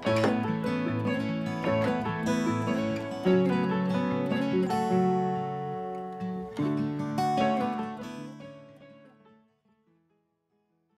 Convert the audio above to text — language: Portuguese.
Música